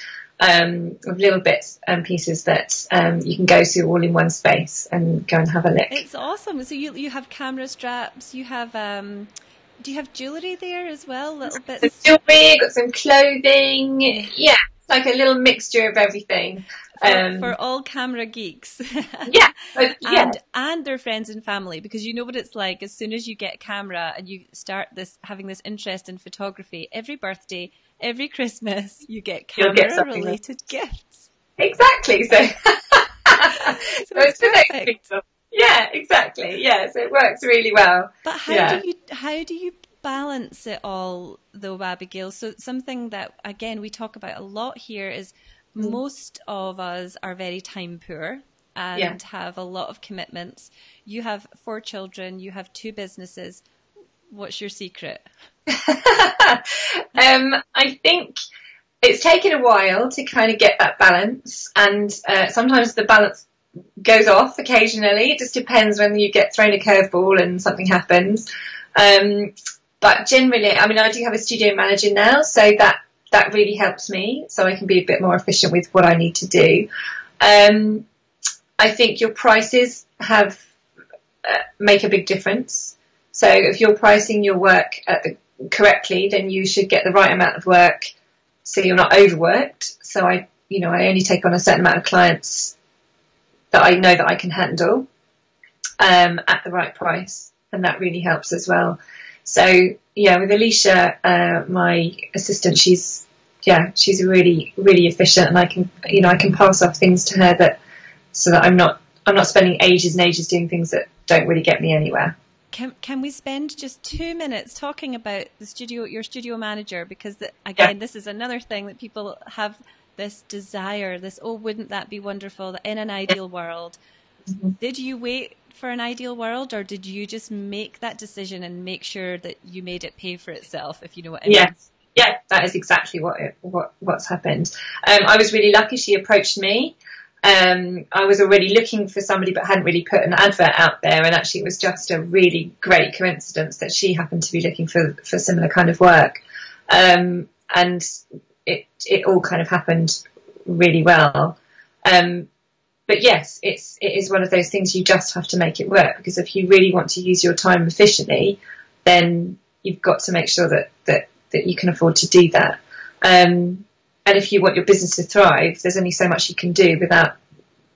um, of little bits and pieces that um, you can go to all in one space and go and have a look. It's awesome. So you you have camera straps, you have. Um, do you have jewellery there as well? Little bits. Some jewellery, got some clothing. Yeah, it's like a little mixture of everything um, for, all camera geeks. yeah, yeah. And, and their friends and family, because you know what it's like as soon as you get a camera and you start this having this interest in photography, every birthday, every Christmas, you get camera related gifts. Exactly. So, so it's, perfect. Yeah, exactly. Yeah, so it works really well. But how yeah. do you how do you balance it all though, Abigail? So something that again we talk about a lot here is Mm. most of us are very time poor and yeah. have a lot of commitments. You have four children, you have two businesses. What's your secret? um, I think it's taken a while to kind of get that balance, and uh, sometimes the balance goes off occasionally. It just depends when you get thrown a curveball and something happens. Um, but generally, I mean, I do have a studio manager now, so that that really helps me so I can be a bit more efficient with what I need to do. Um, I think your prices have uh, make a big difference. So if you're pricing your work the, correctly, then you should get the right amount of work so you're not overworked. So I, you know, I only take on a certain amount of clients that I know that I can handle um, at the right price, and that really helps as well. So yeah, with Alicia, uh, my assistant, she's yeah, she's really really efficient, and I can you know I can pass off things to her that so that I'm not I'm not spending ages and ages doing things that don't really get me anywhere. Can can we spend just two minutes talking about the studio, your studio manager? Because the, again, yeah. this is another thing that people have this desire, this oh, wouldn't that be wonderful? In an ideal world, mm-hmm. did you wait for an ideal world, or did you just make that decision and make sure that you made it pay for itself? If you know what I mean. Yes. Yeah, that is exactly what it, what what's happened. Um, I was really lucky. She approached me. Um, I was already looking for somebody, but hadn't really put an advert out there. And actually, it was just a really great coincidence that she happened to be looking for for similar kind of work. Um, and it it all kind of happened really well. Um, but yes, it's it is one of those things you just have to make it work because if you really want to use your time efficiently, then you've got to make sure that that that you can afford to do that. Um, and if you want your business to thrive, there's only so much you can do without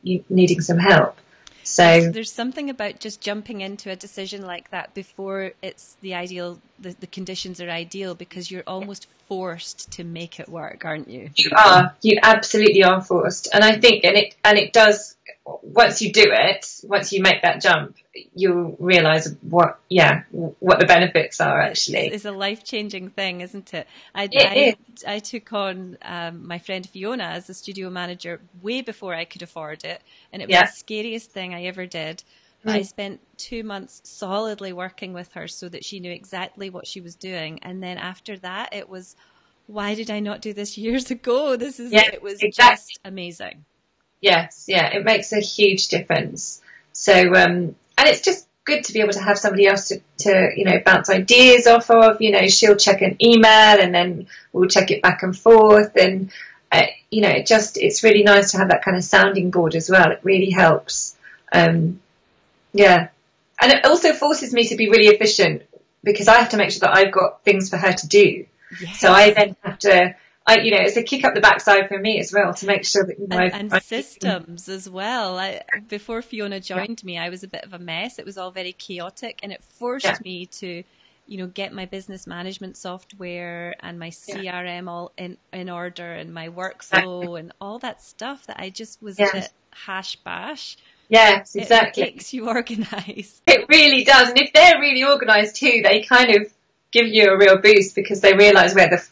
you needing some help. So there's, there's, something about just jumping into a decision like that before it's the ideal, the, the conditions are ideal because you're almost forced to make it work, aren't you? You are. You absolutely are forced. And I think, and it, and it does once you do it, once you make that jump, you'll realize what, yeah, what the benefits are actually. It's, it's a life changing thing, isn't it? I, it I, I, took on um, my friend Fiona as a studio manager way before I could afford it, and it was yeah. the scariest thing I ever did. Mm. I spent two months solidly working with her so that she knew exactly what she was doing, and then after that, it was, why did I not do this years ago? This is yeah, it was exactly. just amazing. Yes, yeah, it makes a huge difference. So, um, and it's just good to be able to have somebody else to, to, you know, bounce ideas off of. You know, she'll check an email and then we'll check it back and forth. And, uh, you know, it just, it's really nice to have that kind of sounding board as well. It really helps. Um, yeah. And it also forces me to be really efficient because I have to make sure that I've got things for her to do. Yes. So I then have to I, you know, it's a kick up the backside for me as well to make sure that you know, and, and systems as well. I, before Fiona joined yeah. me, I was a bit of a mess. It was all very chaotic, and it forced yeah. me to, you know, get my business management software and my CRM yeah. all in in order, and my workflow and all that stuff that I just was a bit hash bash. Yes, exactly. It makes you organised. It really does, and if they're really organised too, they kind of give you a real boost because they realise where the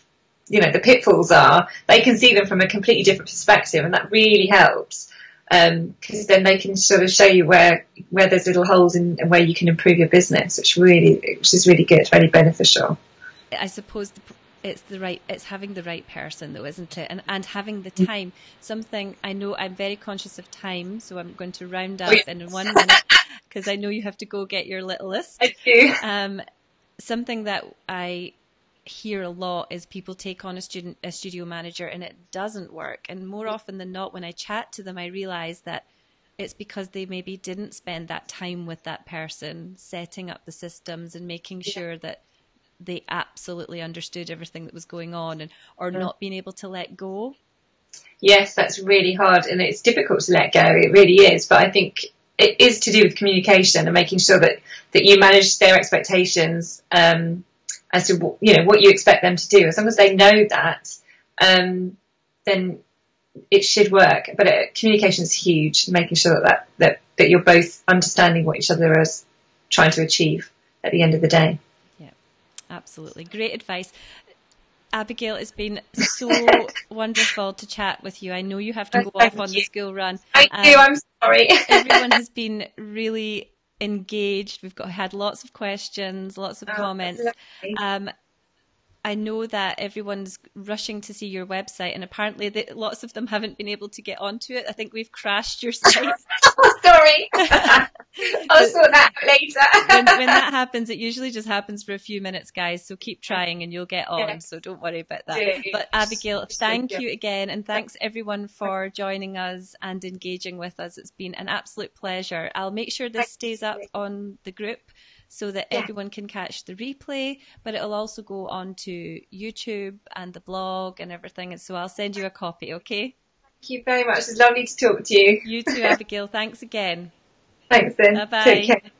you know the pitfalls are, they can see them from a completely different perspective, and that really helps because um, then they can sort of show you where where there's little holes in and where you can improve your business, which really which is really good, really beneficial. I suppose the, it's the right it's having the right person though, isn't it? And and having the time. Something I know I'm very conscious of time, so I'm going to round up oh, in one minute because I know you have to go get your little list. I do. Um, something that I hear a lot is people take on a student a studio manager and it doesn't work. And more often than not when i chat to them i realize that it's because they maybe didn't spend that time with that person setting up the systems and making sure that they absolutely understood everything that was going on and or yeah. not being able to let go. Yes that's really hard and it's difficult to let go it really is. But i think it is to do with communication and making sure that that you manage their expectations um, as to you know what you expect them to do. As long as they know that, um, then it should work. But uh, communication is huge. Making sure that, that that you're both understanding what each other is trying to achieve at the end of the day. Yeah, absolutely. Great advice. Abigail, it's been so wonderful to chat with you. I know you have to go Thank off on you. the school run. I um, do. I'm sorry. everyone has been really engaged. We've got had lots of questions, lots of oh, comments. Um, I know that everyone's rushing to see your website, and apparently lots of them haven't been able to get onto it. I think we've crashed your site. oh, sorry. I'll sort that later. when, when, that happens, it usually just happens for a few minutes, guys. So keep trying, and you'll get on. Yeah. So don't worry about that. Yeah. But Abigail, thank you again, and thanks everyone for joining us and engaging with us. It's been an absolute pleasure. I'll make sure this stays up on the group so that yeah. everyone can catch the replay, but it'll also go on to YouTube and the blog and everything. And so I'll send you a copy, okay? Thank you very much. It's lovely to talk to you. You too, Abigail. Thanks again. Thanks then. Bye bye.